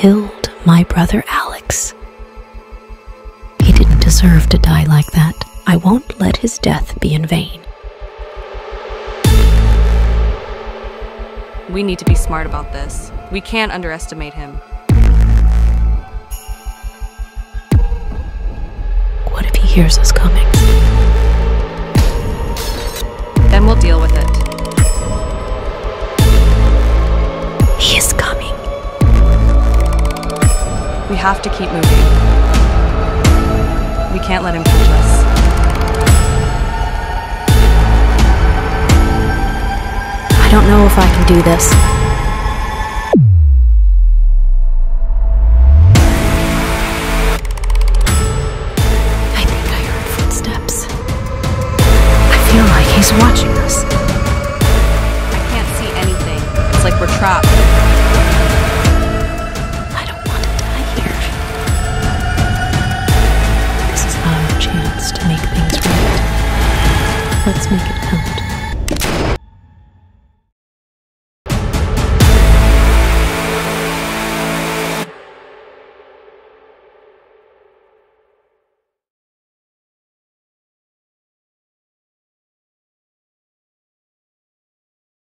killed my brother Alex. He didn't deserve to die like that. I won't let his death be in vain. We need to be smart about this. We can't underestimate him. What if he hears us coming? Then we'll deal with it. We have to keep moving. We can't let him catch us. I don't know if I can do this. I think I heard footsteps. I feel like he's watching us. I can't see anything. It's like we're trapped. Let's make it count.